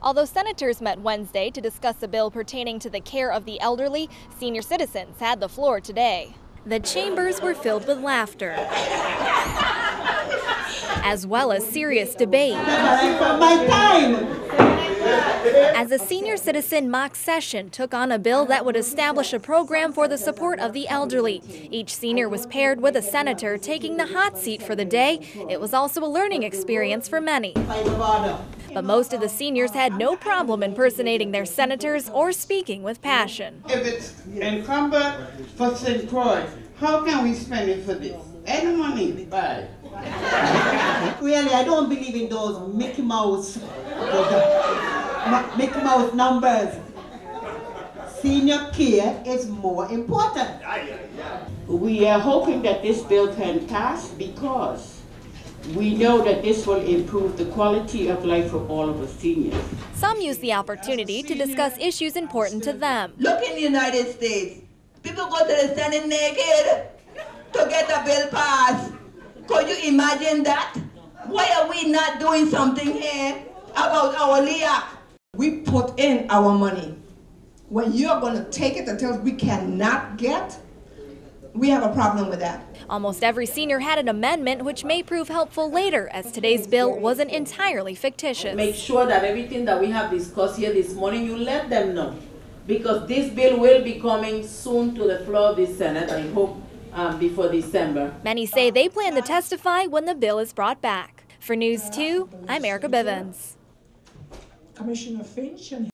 Although senators met Wednesday to discuss a bill pertaining to the care of the elderly, senior citizens had the floor today. The chambers were filled with laughter, as well as serious debate. My time. As a senior citizen mock session took on a bill that would establish a program for the support of the elderly. Each senior was paired with a senator taking the hot seat for the day. It was also a learning experience for many. But most of the seniors had no problem impersonating their senators or speaking with passion. If it's encumbered for St. Croix, how can we spend it for this? Any money? Bye. Really, I don't believe in those Mickey Mouse, Ma- Mickey Mouse numbers. Senior care is more important. We are hoping that this bill can pass because we know that this will improve the quality of life for all of us seniors. Some use the opportunity to discuss issues important to them. Look in the United States. People go to the Senate naked to get a bill passed. Could you imagine that? Why are we not doing something here about our LEAC? We put in our money. When you're going to take it and tell us we cannot get, we have a problem with that. Almost every senior had an amendment which may prove helpful later as today's bill wasn't entirely fictitious. make sure that everything that we have discussed here this morning, you let them know. Because this bill will be coming soon to the floor of the Senate, I hope, um, before December. Many say they plan to testify when the bill is brought back. For News 2, I'm Erica Bivens. Commissioner Finch and